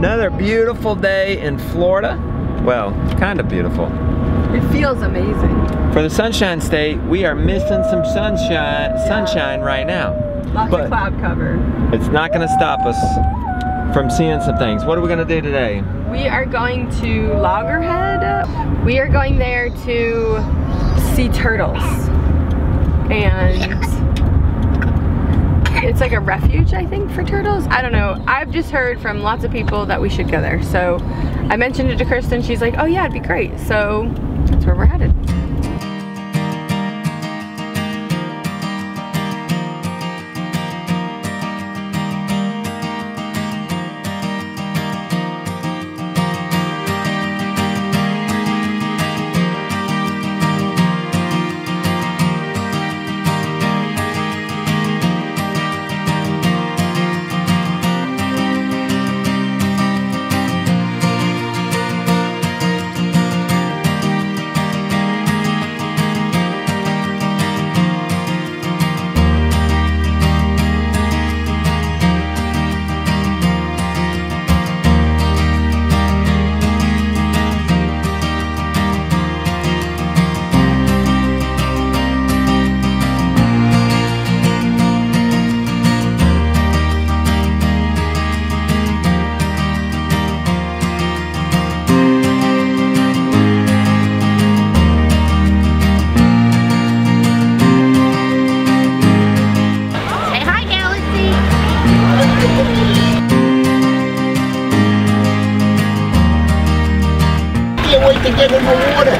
another beautiful day in Florida. Well, kind of beautiful. It feels amazing. For the Sunshine State, we are missing some sunshine sunshine right now. Lots But- of cloud cover. It's not gonna stop us from seeing some things. What are we gonna do today? We are going to Loggerhead. We are going there to see turtles. And it's like a refuge, I think, for turtles. I don't know. I've just heard from lots of people that we should go there. So I mentioned it to Krista. She's like, oh yeah, it'd be great. So that's where we're headed. In the water.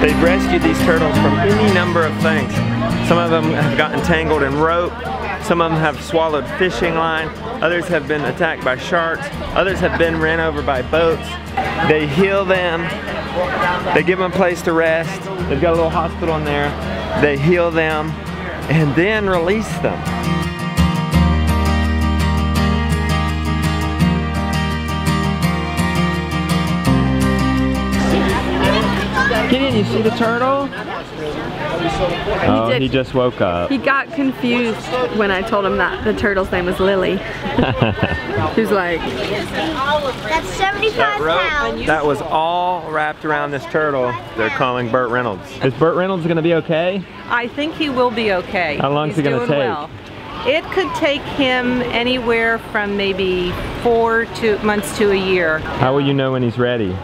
They've rescued these turtles from any number of things. Some of them have gotten tangled in rope. Some of them have swallowed fishing line. Others have been attacked by sharks. Others have been ran over by boats. They heal them. They give them a place to rest. They've got a little hospital in there. They heal them and then release them. You see the turtle? Oh, did. he just woke up. He got confused when I told him that the turtle's name was Lily. he was like, That's 75 pounds. That was all wrapped around this turtle they're calling Burt Reynolds. Is Burt Reynolds gonna be okay? I think he will be okay. How long is he gonna doing take? Well. It could take him anywhere from maybe four to months to a year. How will you know when he's ready?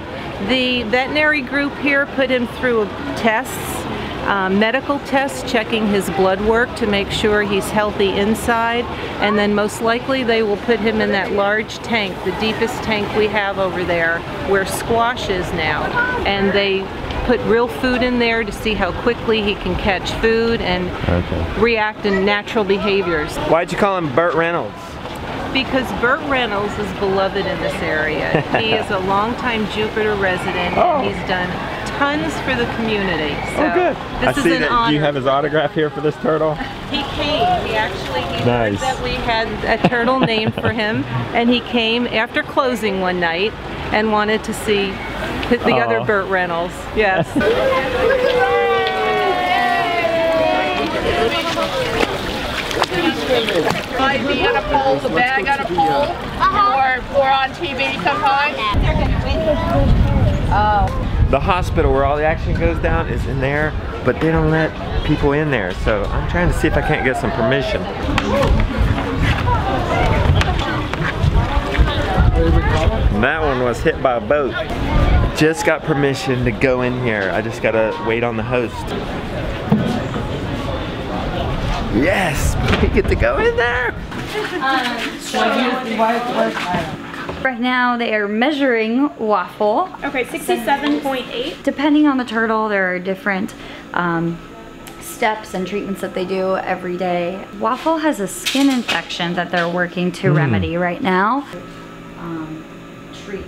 The veterinary group here put him through tests, um, medical tests, checking his blood work to make sure he's healthy inside, and then most likely they will put him in that large tank, the deepest tank we have over there, where Squash is now, and they put real food in there to see how quickly he can catch food and Okay. react in natural behaviors. Why'd you call him Burt Reynolds? Because Burt Reynolds is beloved in this area. he is a longtime Jupiter resident Oh. and he's done tons for the community. Oh, so oh, good. This I is see an that honor. you have his autograph here for this turtle. He came. He actually he Nice. heard that we had a turtle named for him, and he came after closing one night and wanted to see the Aw. other Burt Reynolds. Yes. Might be on a pole, the bag on a pole, uh, or, or on TV sometimes. Oh. The hospital where all the action goes down is in there, but they don't let people in there. So I'm trying to see if I can't get some permission. That one was hit by a boat. Just got permission to go in here. I just gotta wait on the host. Yes, we get to go in there. Right now they are measuring waffle. Okay, 67.8. Depending on the turtle, there are different um, steps and treatments that they do every day. Waffle has a skin infection that they're working to remedy right now. Um, treat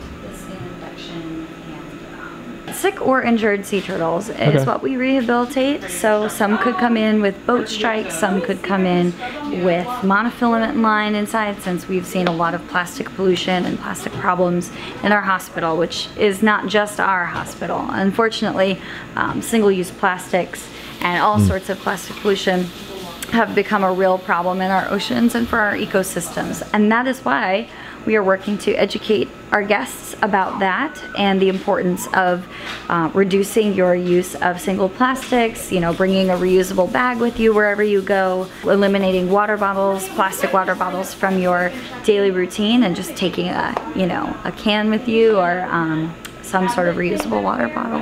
sick or injured sea turtles is Okay. what we rehabilitate. So some could come in with boat strikes, some could come in with monofilament line inside since we've seen a lot of plastic pollution and plastic problems in our hospital, which is not just our hospital. Unfortunately, um, single-use plastics and all sorts of plastic pollution have become a real problem in our oceans and for our ecosystems. And that is why we are working to educate our guests about that and the importance of uh, reducing your use of single plastics, you know, bringing a reusable bag with you wherever you go, eliminating water bottles, plastic water bottles from your daily routine and just taking a, you know, a can with you or um, some sort of reusable water bottle.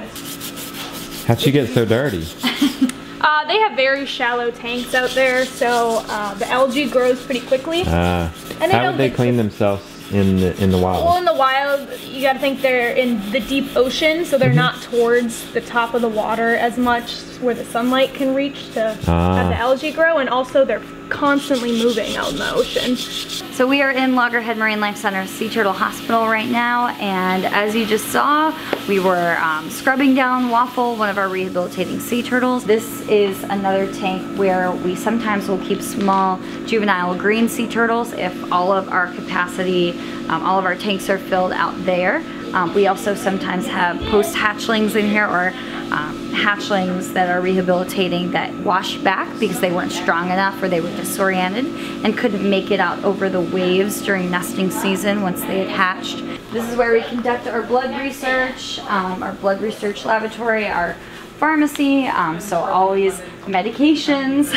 How'd she get so dirty? Uh, they have very shallow tanks out there, so uh, the algae grows pretty quickly. Ah. And they how don't would they clean themselves in the in the wild? Well, in the wild, you gotta think they're in the deep ocean, so they're not towards the top of the water as much where the sunlight can reach to Ah. have the algae grow, and also they're constantly moving out in the ocean. So we are in Loggerhead Marine Life Center Sea Turtle Hospital right now and as you just saw we were um, scrubbing down Waffle, one of our rehabilitating sea turtles. This is another tank where we sometimes will keep small juvenile green sea turtles if all of our capacity, um, all of our tanks are filled out there. Um, we also sometimes have post hatchlings in here or um, hatchlings that are rehabilitating that washed back because they weren't strong enough or they were disoriented and couldn't make it out over the waves during nesting season once they had hatched. This is where we conduct our blood research, um, our blood research laboratory, our pharmacy, um, so always medications,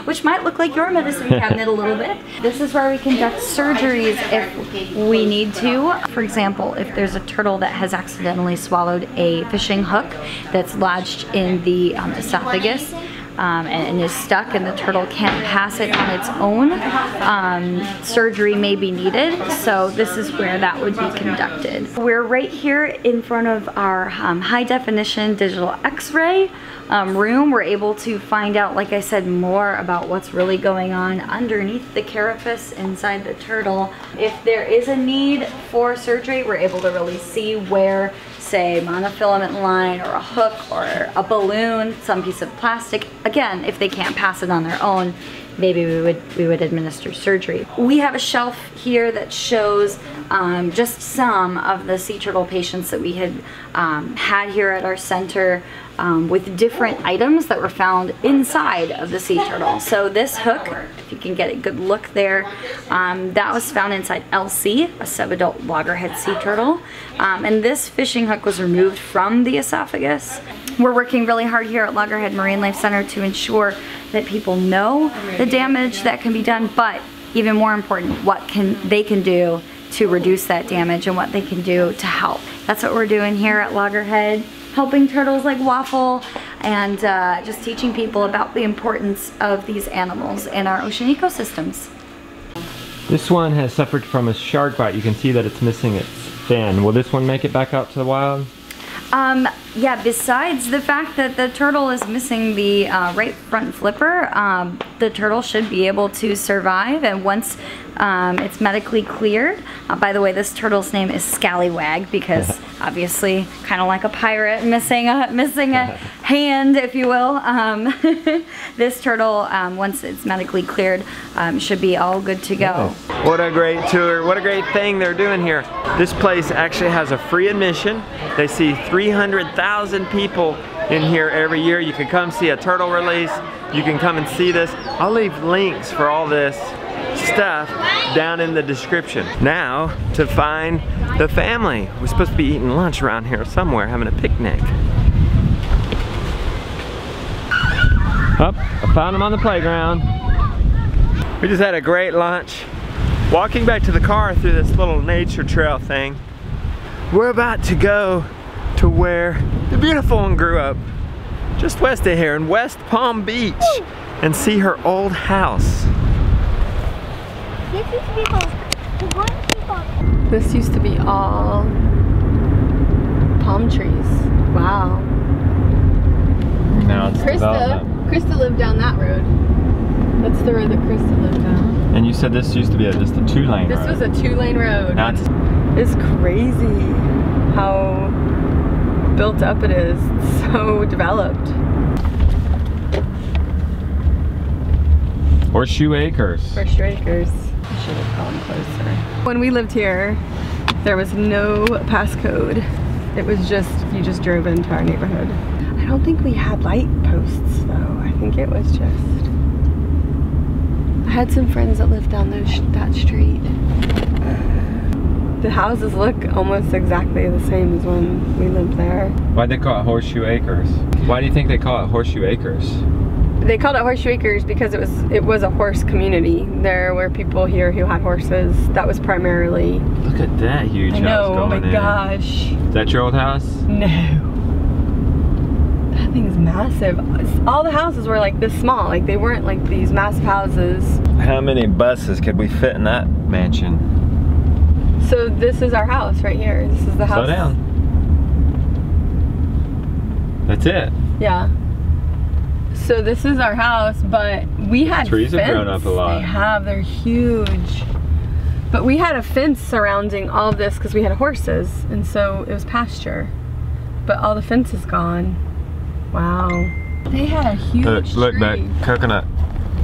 which might look like your medicine cabinet a little bit. This is where we conduct surgeries if we need to. For example, if there's a turtle that has accidentally swallowed a fishing hook that's lodged in the um, esophagus, um, and, and is stuck and the turtle can't pass it on its own, um, surgery may be needed. So this is where that would be conducted. We're right here in front of our um, high definition digital x-ray um, room. We're able to find out, like I said, more about what's really going on underneath the carapace inside the turtle. If there is a need for surgery, we're able to really see where say monofilament line or a hook or a balloon, some piece of plastic. Again, if they can't pass it on their own, maybe we would we would administer surgery. We have a shelf here that shows um, just some of the sea turtle patients that we had um, had here at our center um, with different items that were found inside of the sea turtle. So this hook, if you can get a good look there, um, that was found inside LC, a subadult loggerhead sea turtle. Um, and this fishing hook was removed from the esophagus. We're working really hard here at Loggerhead Marine Life Center to ensure that people know the damage that can be done, but even more important, what can they can do to reduce that damage and what they can do to help. That's what we're doing here at Loggerhead, helping turtles like Waffle and uh, just teaching people about the importance of these animals in our ocean ecosystems. This one has suffered from a shark bite. You can see that it's missing its fin. Will this one make it back out to the wild? Um, yeah, besides the fact that the turtle is missing the uh, right front flipper, um, the turtle should be able to survive and once um, it's medically cleared. Uh, by the way, this turtle's name is Scallywag because obviously kind of like a pirate missing a, missing a hand, if you will. Um, this turtle, um, once it's medically cleared, um, should be all good to go. What a great tour. What a great thing they're doing here. This place actually has a free admission. They see 300,000 people in here every year. You can come see a turtle release. You can come and see this. I'll leave links for all this stuff down in the description. Now to find the family. We're supposed to be eating lunch around here somewhere, having a picnic. Up, I found them on the playground. We just had a great lunch. Walking back to the car through this little nature trail thing, we're about to go to where the beautiful one grew up, just west of here in West Palm Beach, and see her old house. This is people. What people? This used to be all palm trees. Wow. Now it's Krista, Krista lived down that road. That's the road that Krista lived down. And you said this used to be a, just a two lane road. This was a two lane road. Now it's It's crazy how built up it is. It's so developed. Horseshoe Acres. Fresh Acres. I should have gone closer. When we lived here, there was no passcode. It was just, you just drove into our neighborhood. I don't think we had light posts though. I think it was just I had some friends that lived down those, that street. The houses look almost exactly the same as when we lived there. Why'd they call it Horseshoe Acres? Why do you think they call it Horseshoe Acres? They called it horse Acres because it was it was a horse community. There were people here who had horses. That was primarily. Look at that huge I house know. Oh my in. gosh. Is that your old house? No. That thing's massive. All the houses were like this small. Like they weren't like these massive houses. How many buses could we fit in that mansion? So this is our house right here. This is the house. Slow down. That's it. Yeah. So this is our house, but we had Trees have grown up a lot. They have. They're huge. But we had a fence surrounding all of this because we had horses, and so it was pasture. But all the fence is gone. Wow. They had a huge Look, look tree. Coconut.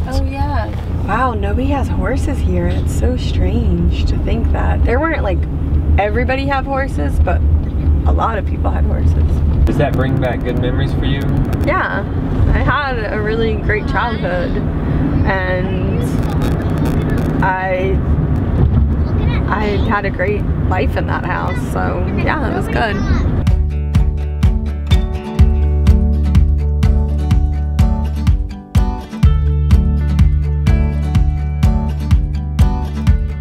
Oh yeah. Wow, nobody has horses here. It's so strange to think that. There weren't like everybody have horses, but a lot of people had horses. Does that bring back good memories for you? Yeah, I had a really great childhood and I I had a great life in that house. So yeah, it was good.